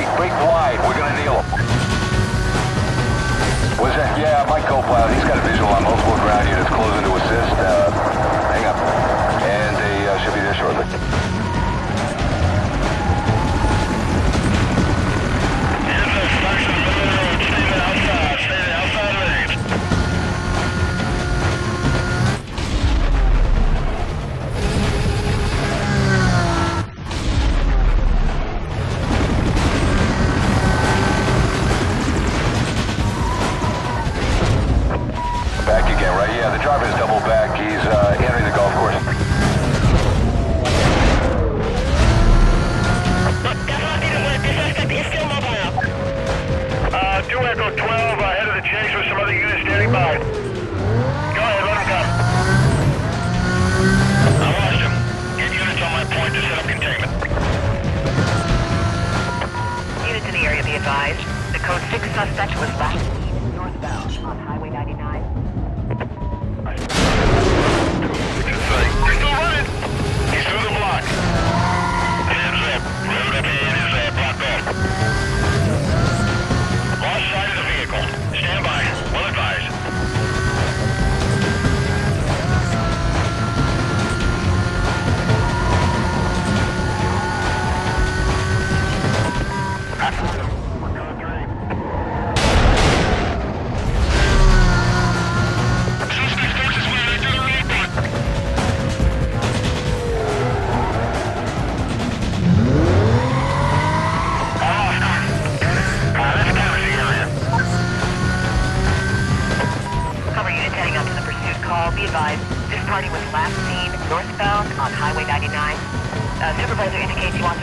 Three feet wide. We're going to kneel him. Was that? Yeah, Mike Coploud. He's got a visual on multiple ground units closing to assist. Uh, hang up. And they uh, should be there shortly. Another unit standing by. Go ahead, let him come. I lost him. Get units on my point to set up containment. Units in the area, be advised. The code 6 suspect was last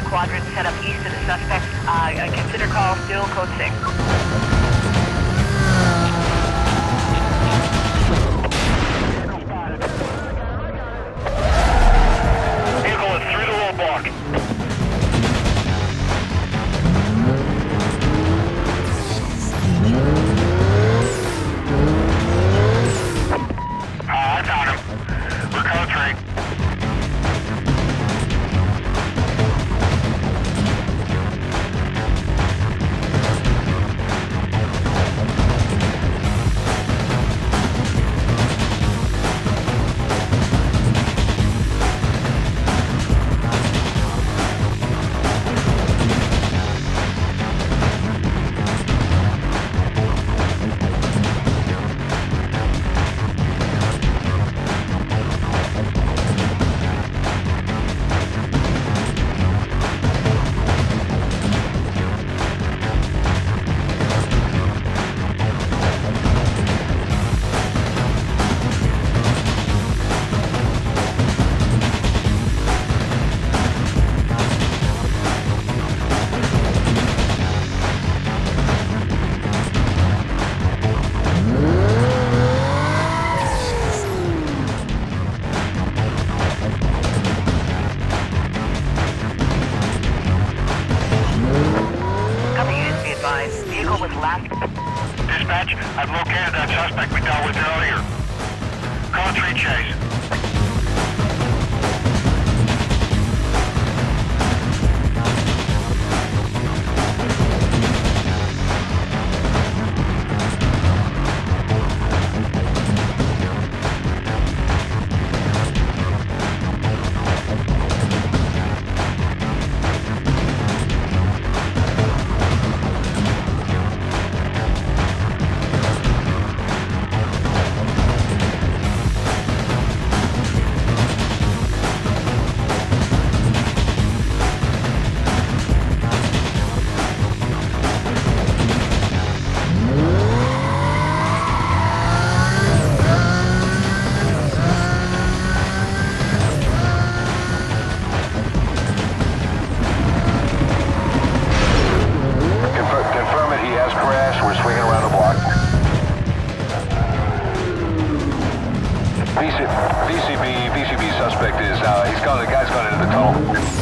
quadrant set up east of the suspect. Uh, consider call still code 6. We're swinging around the block. VC, VCB, VCB suspect is, uh, he's gone, the guy's gone into the tunnel.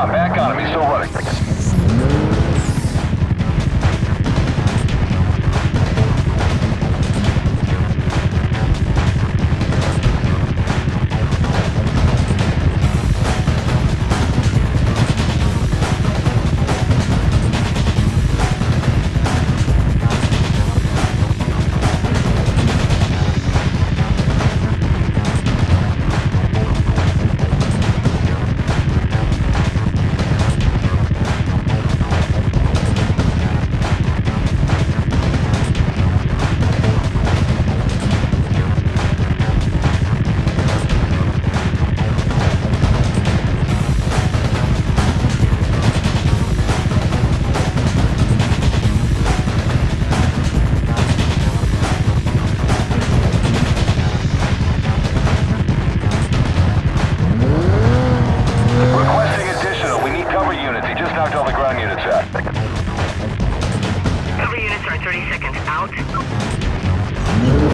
on, back on him. He's still running.